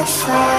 heart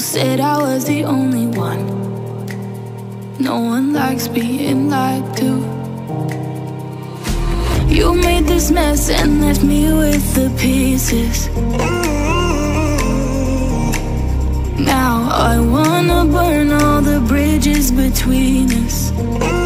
You said I was the only one. No one likes being lied to. You made this mess and left me with the pieces. Now I wanna burn all the bridges between us.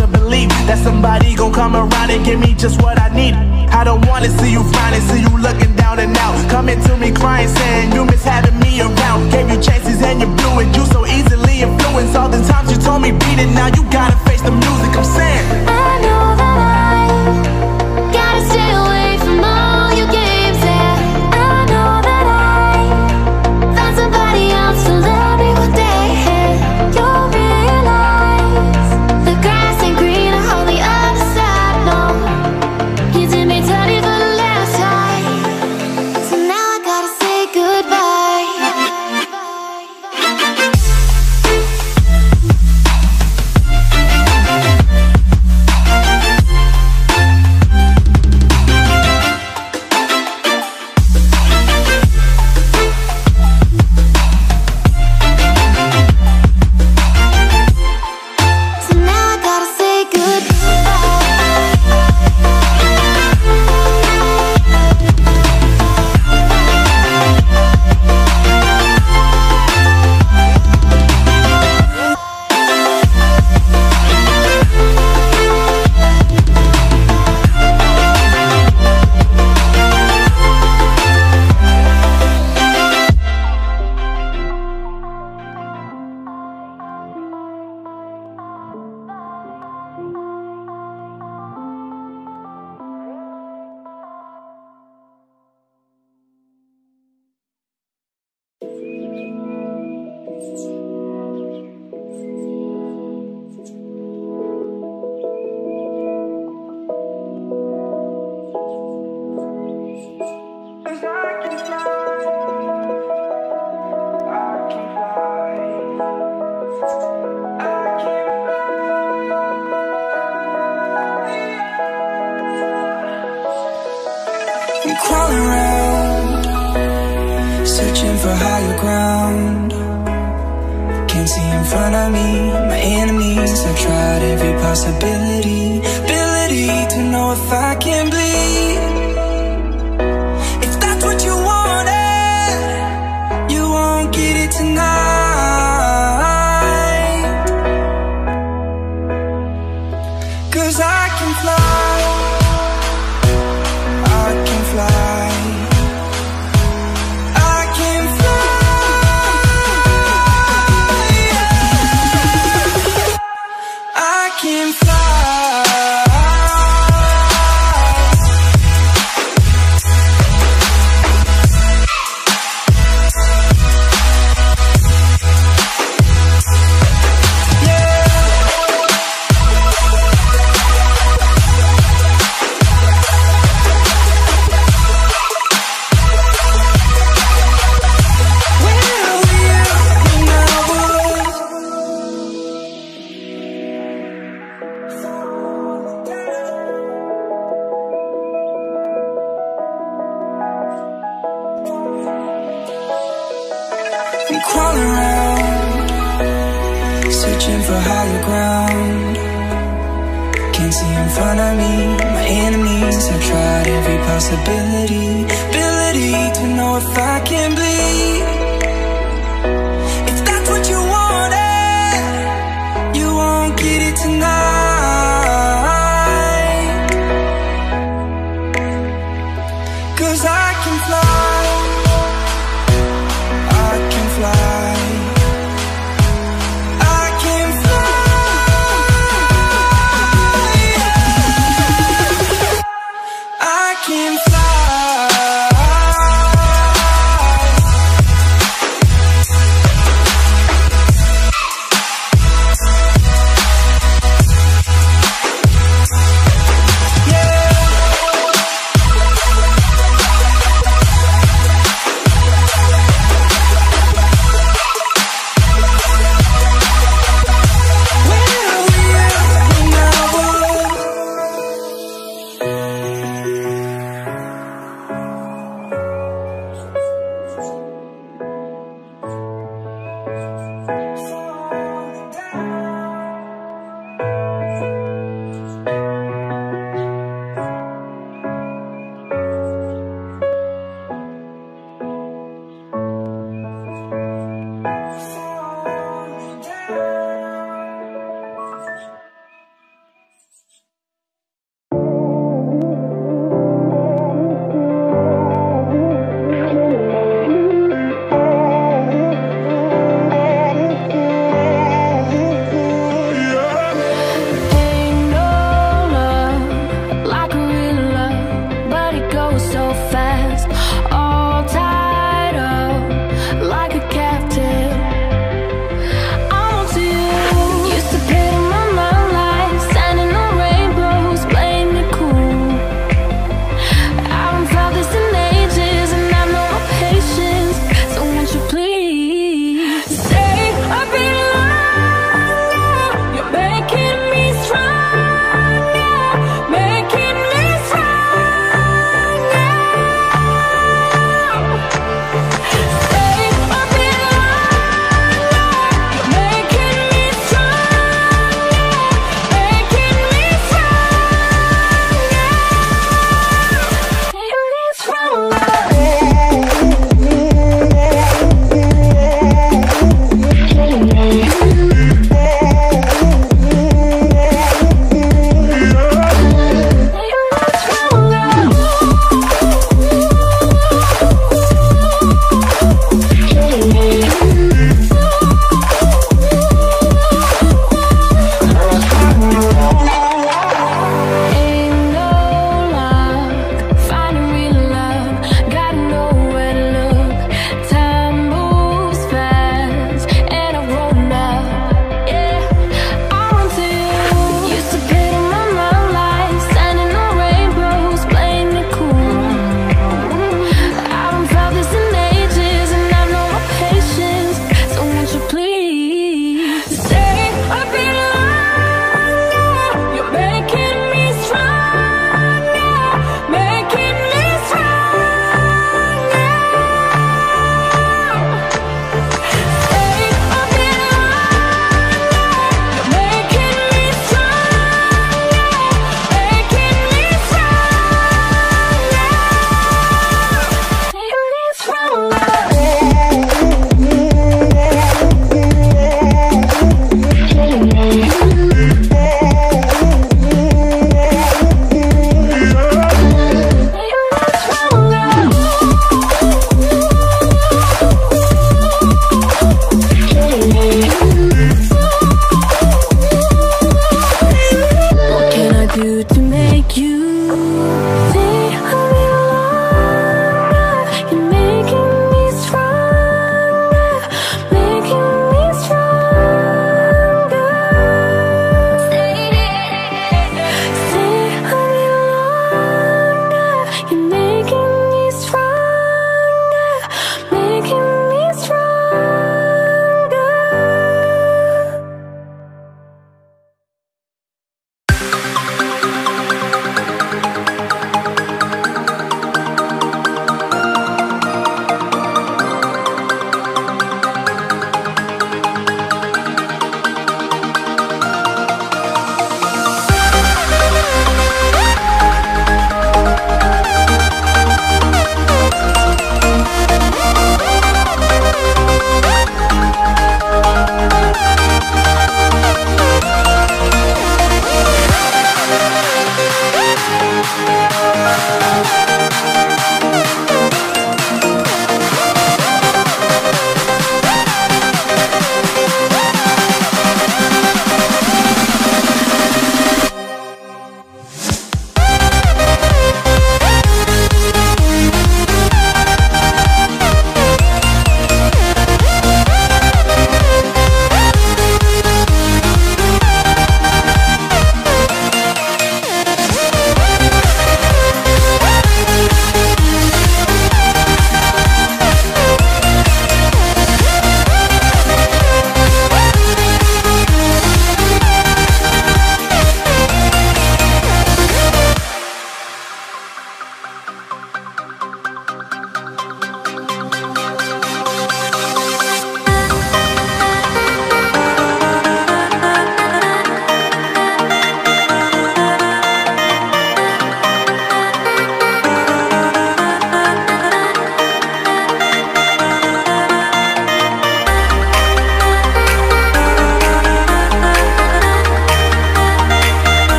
to believe that somebody gon' come around and give me just what I need. I don't wanna see you frowning, see you looking down and out. Coming to me crying, saying you miss having me around. Gave you chances and you blew it. You so easily influenced. All the times you told me beat it, now you gotta face the music. I'm saying.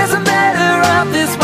Guess I'm better off this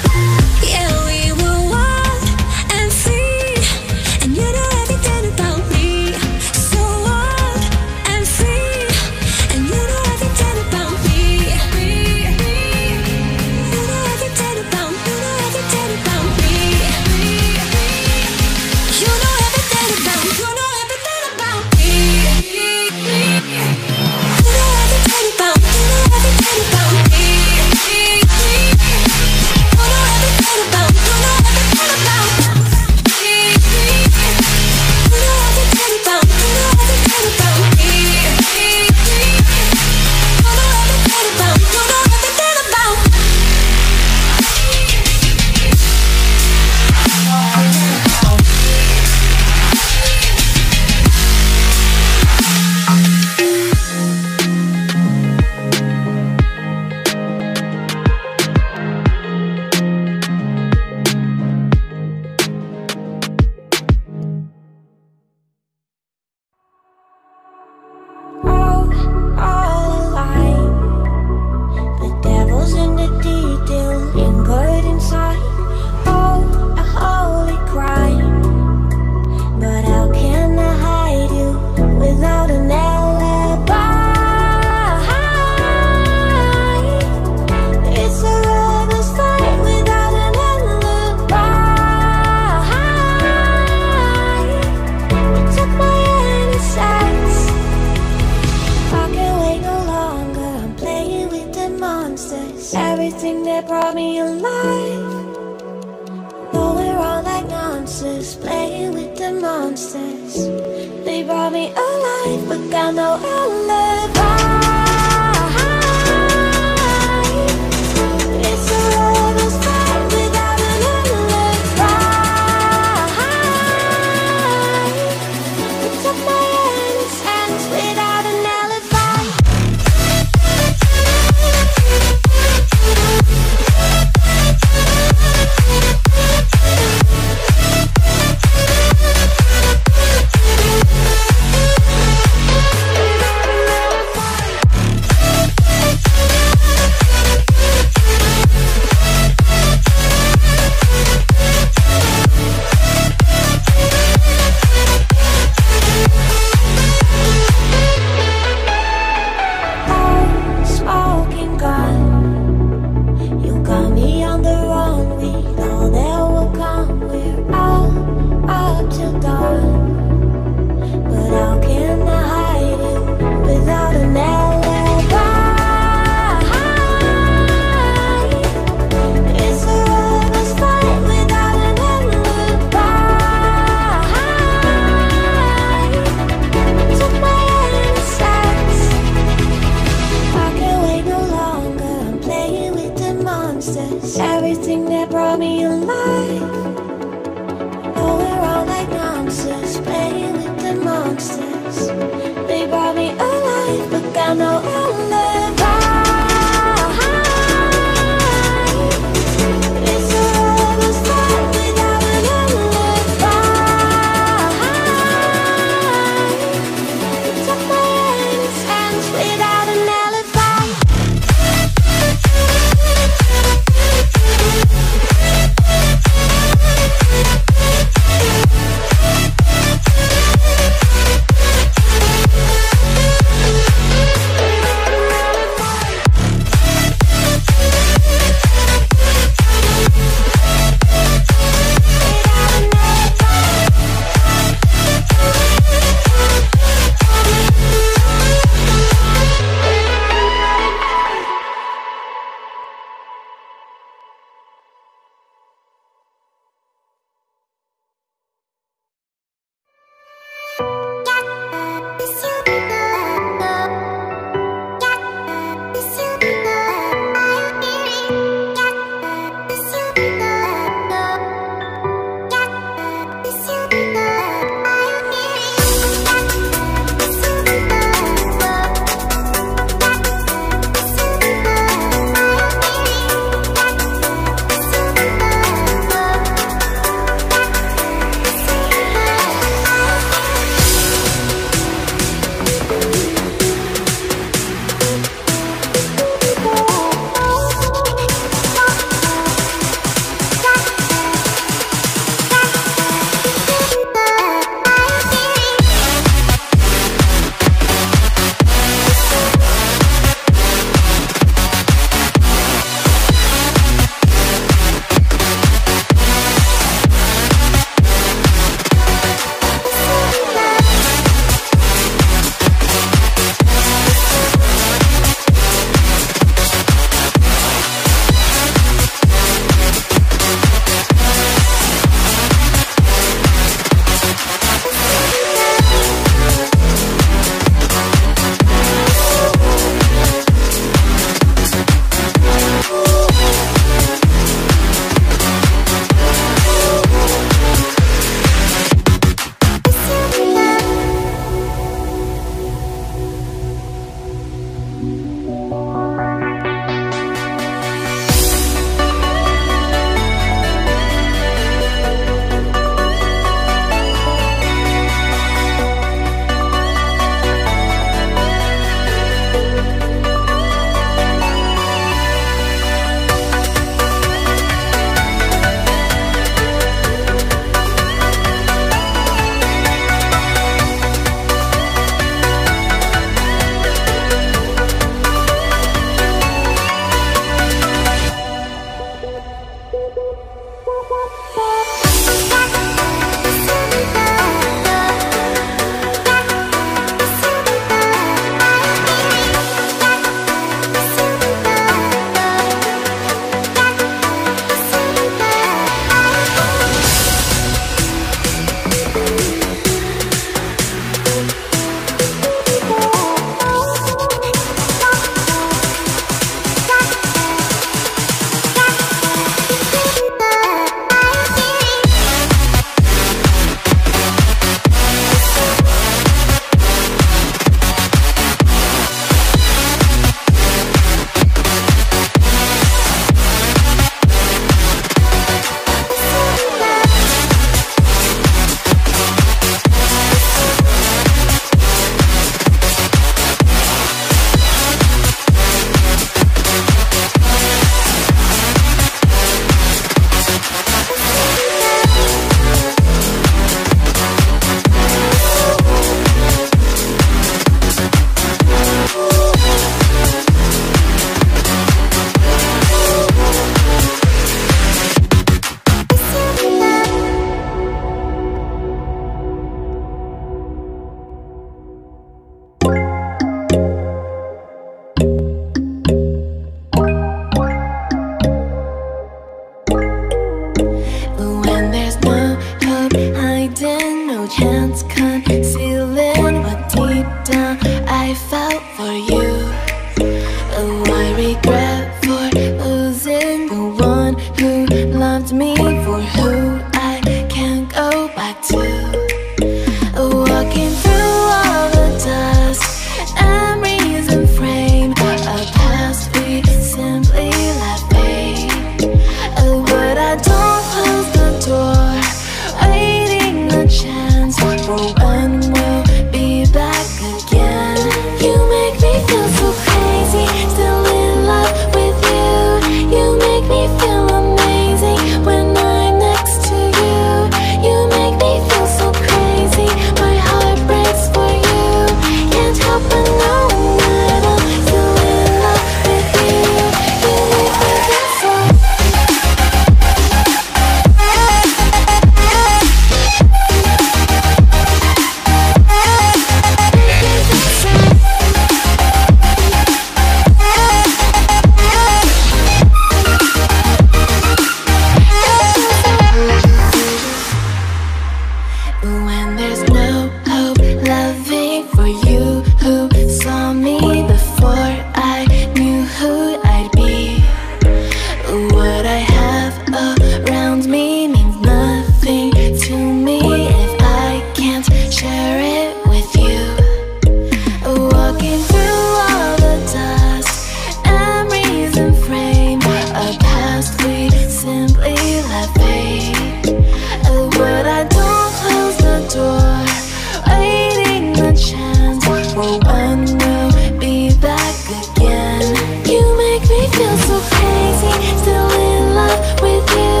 be back again. You make me feel so crazy Still in love with you.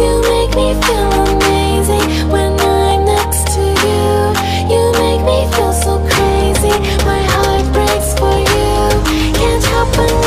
You make me feel amazing When I'm next to you. You make me feel so crazy My heart breaks for you. Can't help but